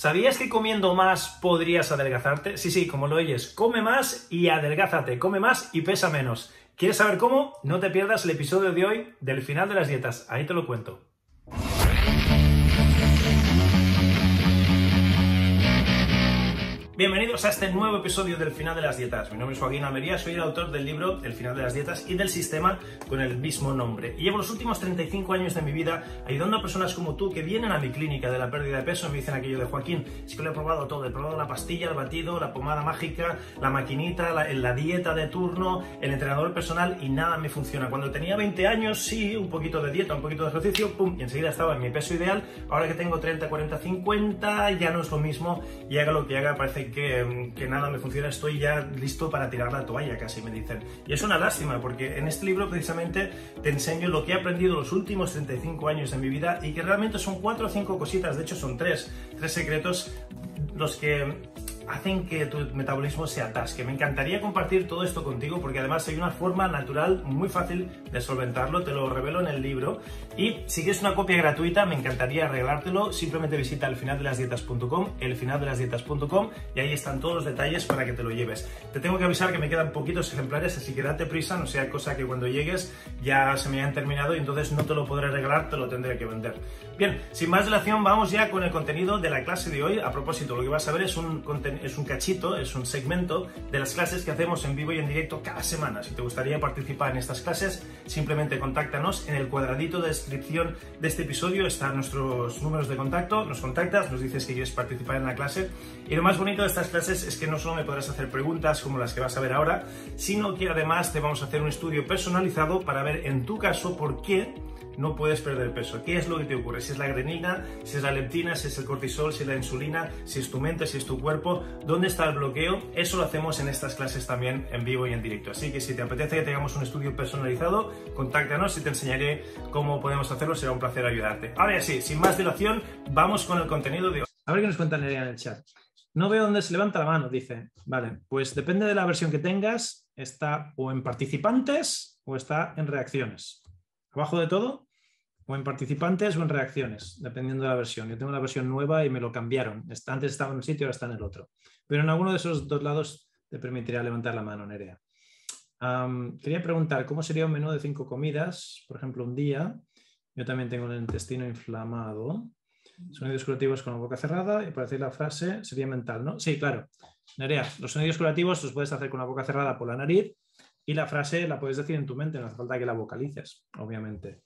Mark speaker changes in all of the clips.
Speaker 1: ¿Sabías que comiendo más podrías adelgazarte? Sí, sí, como lo oyes, come más y adelgázate, come más y pesa menos. ¿Quieres saber cómo? No te pierdas el episodio de hoy del final de las dietas, ahí te lo cuento. Bienvenidos a este nuevo episodio del Final de las Dietas. Mi nombre es Joaquín Almería, soy el autor del libro El Final de las Dietas y del sistema con el mismo nombre. Y llevo los últimos 35 años de mi vida ayudando a personas como tú que vienen a mi clínica de la pérdida de peso y me dicen aquello de Joaquín, es que lo he probado todo, he probado la pastilla, el batido, la pomada mágica, la maquinita, la, la dieta de turno, el entrenador personal y nada me funciona. Cuando tenía 20 años, sí, un poquito de dieta, un poquito de ejercicio, pum, y enseguida estaba en mi peso ideal. Ahora que tengo 30, 40, 50, ya no es lo mismo y haga lo que haga, parece que, nada me funciona, estoy ya listo para tirar la toalla, casi me dicen. Y es una lástima, porque en este libro precisamente te enseño lo que he aprendido los últimos 35 años de mi vida y que realmente son cuatro o cinco cositas, de hecho son tres, tres secretos los que hacen que tu metabolismo se atasque. Me encantaría compartir todo esto contigo porque además hay una forma natural muy fácil de solventarlo, te lo revelo en el libro. Y si quieres una copia gratuita, me encantaría regalártelo. Simplemente visita elfinaldelasdietas.com, elfinaldelasdietas.com y ahí están todos los detalles para que te lo lleves. Te tengo que avisar que me quedan poquitos ejemplares, así que date prisa, no sea cosa que cuando llegues ya se me hayan terminado y entonces no te lo podré regalar, te lo tendré que vender. Bien, sin más dilación, vamos ya con el contenido de la clase de hoy. A propósito, lo que vas a ver es un, es un cachito, es un segmento de las clases que hacemos en vivo y en directo cada semana. Si te gustaría participar en estas clases, simplemente contáctanos. En el cuadradito de descripción de este episodio están nuestros números de contacto. Nos contactas, nos dices que quieres participar en la clase. Y lo más bonito de estas clases es que no solo me podrás hacer preguntas como las que vas a ver ahora, sino que además te vamos a hacer un estudio personalizado para ver en tu caso por qué no puedes perder peso. ¿Qué es lo que te ocurre? Si es la adrenalina, si es la leptina, si es el cortisol, si es la insulina, si es tu mente, si es tu cuerpo, ¿dónde está el bloqueo? Eso lo hacemos en estas clases también en vivo y en directo. Así que si te apetece que tengamos un estudio personalizado, contáctanos y te enseñaré cómo podemos hacerlo. Será un placer ayudarte. Ahora sí, sin más dilación, vamos con el contenido de hoy. A ver qué nos cuenta Nerea en el chat. No veo dónde se levanta la mano, dice. Vale, pues depende de la versión que tengas, está o en participantes o está en reacciones. Abajo de todo, o en participantes o en reacciones, dependiendo de la versión. Yo tengo la versión nueva y me lo cambiaron. Antes estaba en un sitio, ahora está en el otro. Pero en alguno de esos dos lados te permitiría levantar la mano, Nerea. quería preguntar, ¿cómo sería un menú de cinco comidas? Por ejemplo, un día. Yo también tengo el intestino inflamado. Sonidos curativos con la boca cerrada y para decir la frase sería mental, ¿no? Sí, claro. Nerea, los sonidos curativos los puedes hacer con la boca cerrada por la nariz y la frase la puedes decir en tu mente, no hace falta que la vocalices, obviamente.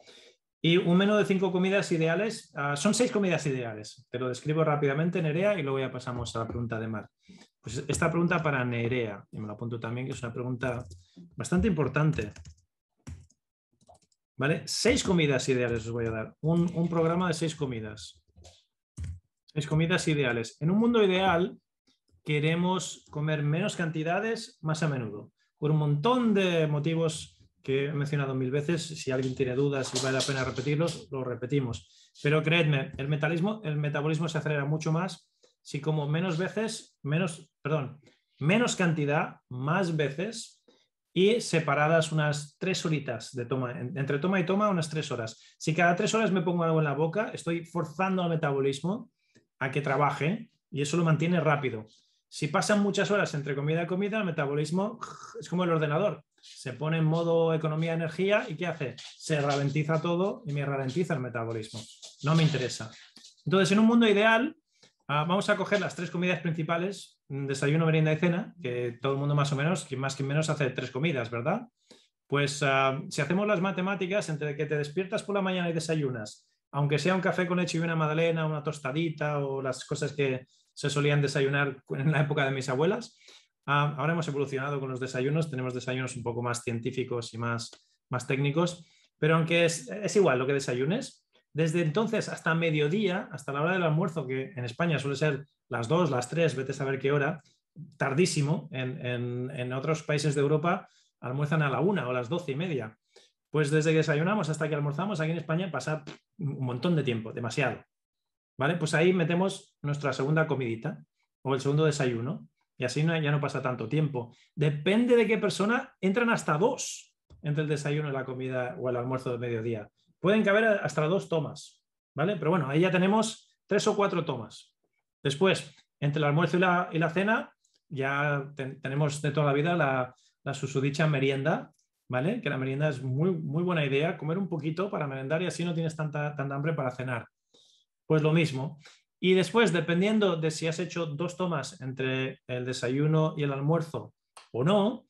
Speaker 1: Y un menú de cinco comidas ideales, ah, son seis comidas ideales. Te lo describo rápidamente, Nerea, y luego ya pasamos a la pregunta de Mar. Pues esta pregunta para Nerea, y me la apunto también, que es una pregunta bastante importante. ¿Vale? Seis comidas ideales os voy a dar. Un, un programa de seis comidas. Seis comidas ideales. En un mundo ideal, queremos comer menos cantidades más a menudo por un montón de motivos que he mencionado mil veces. Si alguien tiene dudas y vale la pena repetirlos, lo repetimos. Pero creedme, el, metabolismo, el metabolismo se acelera mucho más si como menos veces, menos, perdón, menos cantidad, más veces y separadas unas tres horitas de toma, entre toma y toma unas tres horas. Si cada tres horas me pongo algo en la boca, estoy forzando al metabolismo a que trabaje y eso lo mantiene rápido. Si pasan muchas horas entre comida y comida, el metabolismo es como el ordenador. Se pone en modo economía-energía y ¿qué hace? Se ralentiza todo y me ralentiza el metabolismo. No me interesa. Entonces, en un mundo ideal, ah, vamos a coger las tres comidas principales, desayuno, merienda y cena, que todo el mundo más o menos, quien más que menos hace tres comidas, ¿verdad? Pues ah, si hacemos las matemáticas entre que te despiertas por la mañana y desayunas, aunque sea un café con leche y una magdalena, una tostadita o las cosas que se solían desayunar en la época de mis abuelas. Ah, ahora hemos evolucionado con los desayunos, tenemos desayunos un poco más científicos y más, más técnicos, pero aunque es, es igual lo que desayunes, desde entonces hasta mediodía, hasta la hora del almuerzo, que en España suele ser las 2, las 3, vete a saber qué hora, tardísimo, en, en, en otros países de Europa almuerzan a la 1 o las 12 y media. Pues desde que desayunamos hasta que almorzamos aquí en España pasa un montón de tiempo, demasiado. ¿Vale? Pues ahí metemos nuestra segunda comidita o el segundo desayuno y así ya no pasa tanto tiempo. Depende de qué persona, entran hasta dos entre el desayuno y la comida o el almuerzo de mediodía. Pueden caber hasta dos tomas, ¿vale? Pero bueno, ahí ya tenemos tres o cuatro tomas. Después, entre el almuerzo y la, cena, ya tenemos de toda la vida la, la susodicha merienda, ¿vale? Que la merienda es muy, muy buena idea, comer un poquito para merendar y así no tienes tanta, tanta hambre para cenar. Pues lo mismo. Y después, dependiendo de si has hecho dos tomas entre el desayuno y el almuerzo o no,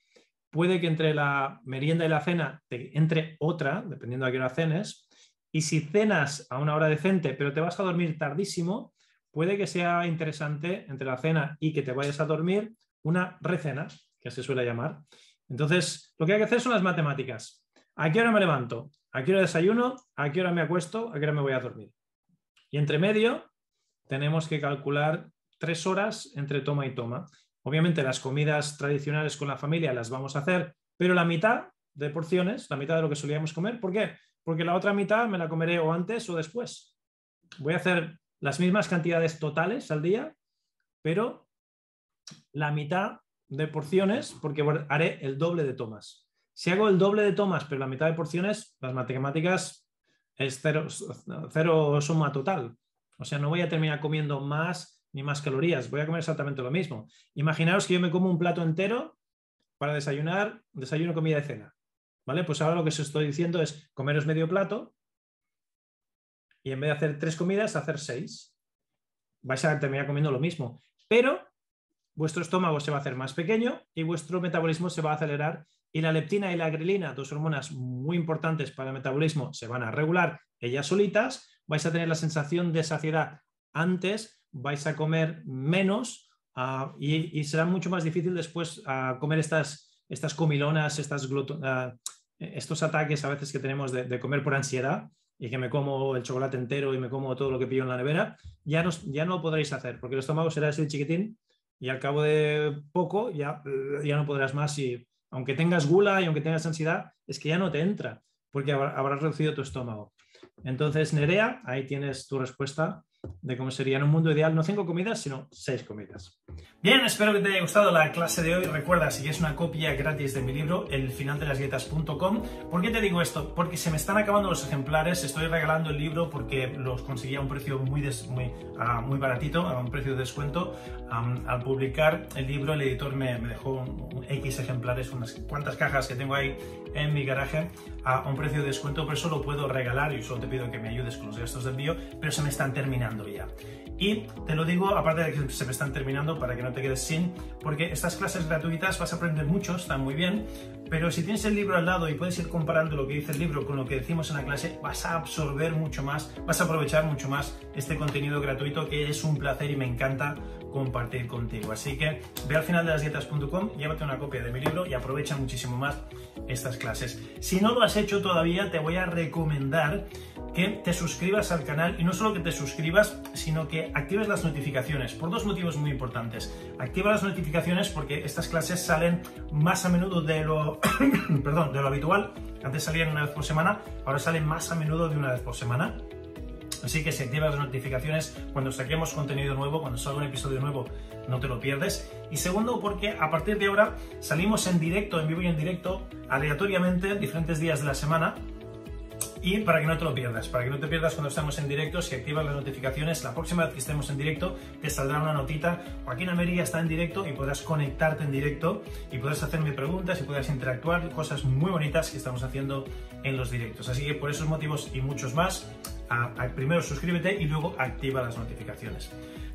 Speaker 1: puede que entre la merienda y la cena te entre otra, dependiendo a qué hora cenes. Y si cenas a una hora decente, pero te vas a dormir tardísimo, puede que sea interesante entre la cena y que te vayas a dormir una recena, que se suele llamar. Entonces, lo que hay que hacer son las matemáticas. ¿A qué hora me levanto? ¿A qué hora desayuno? ¿A qué hora me acuesto? ¿A qué hora me voy a dormir? Y entre medio tenemos que calcular tres horas entre toma y toma. Obviamente las comidas tradicionales con la familia las vamos a hacer, pero la mitad de porciones, la mitad de lo que solíamos comer, ¿por qué? Porque la otra mitad me la comeré o antes o después. Voy a hacer las mismas cantidades totales al día, pero la mitad de porciones porque haré el doble de tomas. Si hago el doble de tomas pero la mitad de porciones, las matemáticas es cero, cero suma total. O sea, no voy a terminar comiendo más ni más calorías, voy a comer exactamente lo mismo. Imaginaos que yo me como un plato entero para desayunar, desayuno, comida y cena. ¿Vale? Pues ahora lo que os estoy diciendo es comeros medio plato y en vez de hacer tres comidas, hacer seis. Vais a terminar comiendo lo mismo. Pero vuestro estómago se va a hacer más pequeño y vuestro metabolismo se va a acelerar y la leptina y la grelina, dos hormonas muy importantes para el metabolismo, se van a regular ellas solitas, vais a tener la sensación de saciedad antes, vais a comer menos ah, y, será mucho más difícil después uh, comer estas, estas comilonas, estas uh, estos ataques a veces que tenemos de, comer por ansiedad y que me como el chocolate entero y me como todo lo que pillo en la nevera, ya no, ya no podréis hacer porque el estómago será así chiquitín y al cabo de poco ya, ya no podrás más y aunque tengas gula y aunque tengas ansiedad, es que ya no te entra porque habrás reducido tu estómago. Entonces, Nerea, ahí tienes tu respuesta de cómo sería en un mundo ideal, no cinco comidas, sino seis comidas. Bien, espero que te haya gustado la clase de hoy. Recuerda, si quieres una copia gratis de mi libro, elfinaldelasdietas.com. ¿Por qué te digo esto? Porque se me están acabando los ejemplares, estoy regalando el libro porque los conseguí a un precio muy, muy, uh, muy baratito, a un precio de descuento. al publicar el libro, el editor me, dejó un, X ejemplares, unas cuantas cajas que tengo ahí en mi garaje a un precio de descuento, por eso lo puedo regalar y solo te pido que me ayudes con los gastos de envío, pero se me están terminando ya. Y te lo digo, aparte de que se me están terminando, para que no te quedes sin, porque estas clases gratuitas vas a aprender mucho, están muy bien, pero si tienes el libro al lado y puedes ir comparando lo que dice el libro con lo que decimos en la clase, vas a absorber mucho más, vas a aprovechar mucho más este contenido gratuito que es un placer y me encanta compartir contigo. Así que ve al final de las dietas.com, llévate una copia de mi libro y aprovecha muchísimo más estas clases. Si no lo has hecho todavía, te voy a recomendar que te suscribas al canal y no solo que te suscribas, sino que actives las notificaciones por dos motivos muy importantes. Activa las notificaciones porque estas clases salen más a menudo de lo, perdón, de lo habitual. Antes salían una vez por semana, ahora salen más a menudo de una vez por semana. Así que si activas las notificaciones cuando saquemos contenido nuevo, cuando salga un episodio nuevo, no te lo pierdes. Y segundo, porque a partir de ahora salimos en directo, en vivo y en directo, aleatoriamente, diferentes días de la semana, y para que no te lo pierdas, para que no te pierdas cuando estamos en directo, si activas las notificaciones, la próxima vez que estemos en directo te saldrá una notita. Joaquín Ameria está en directo y podrás conectarte en directo y podrás hacerme preguntas y podrás interactuar, cosas muy bonitas que estamos haciendo en los directos. Así que por esos motivos y muchos más, primero suscríbete y luego activa las notificaciones.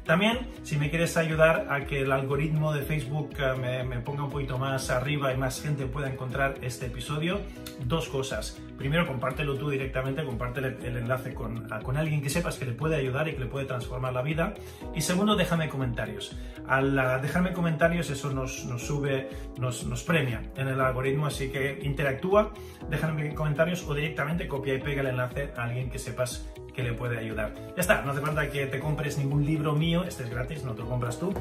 Speaker 1: También, si me quieres ayudar a que el algoritmo de Facebook eh, me, ponga un poquito más arriba y más gente pueda encontrar este episodio, dos cosas. Primero, compártelo tú directamente, comparte el, enlace con, con, alguien que sepas que le puede ayudar y que le puede transformar la vida. Y segundo, déjame comentarios. Al dejarme comentarios, eso nos, nos sube, nos, nos, premia en el algoritmo, así que interactúa, déjame comentarios o directamente copia y pega el enlace a alguien que sepas que le puede ayudar. Ya está, no hace falta que te compres ningún libro mío, este es gratis, no te lo compras tú,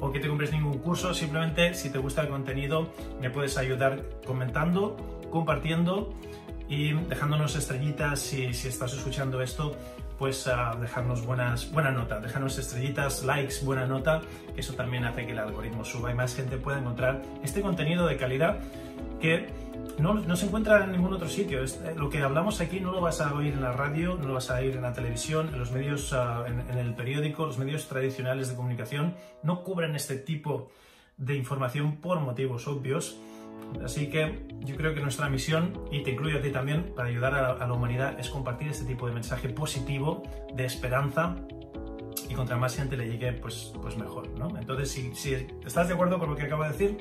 Speaker 1: o que te compres ningún curso, simplemente si te gusta el contenido me puedes ayudar comentando, compartiendo y dejándonos estrellitas si, si estás escuchando esto pues uh, dejarnos buenas, buena nota, dejarnos estrellitas, likes, buena nota, eso también hace que el algoritmo suba y más gente pueda encontrar este contenido de calidad que no, no, se encuentra en ningún otro sitio. Eh, lo que hablamos aquí no lo vas a oír en la radio, no lo vas a oír en la televisión, en los medios, uh, en, el periódico, los medios tradicionales de comunicación no cubren este tipo de información por motivos obvios. Así que yo creo que nuestra misión, y te incluyo a ti también, para ayudar a, la humanidad, es compartir este tipo de mensaje positivo, de esperanza, y contra más gente le llegue, pues, pues mejor, ¿no? Entonces, si estás de acuerdo con lo que acabo de decir,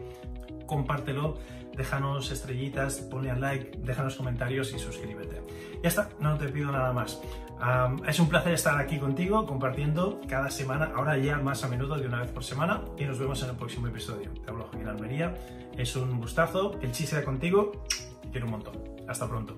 Speaker 1: compártelo, déjanos estrellitas, ponle al like, déjanos comentarios y suscríbete. Ya está, no te pido nada más. Es un placer estar aquí contigo compartiendo cada semana, ahora ya más a menudo de una vez por semana, y nos vemos en el próximo episodio. Te hablo Joaquín Almería, es un gustazo, el chiste contigo, te quiero un montón. Hasta pronto.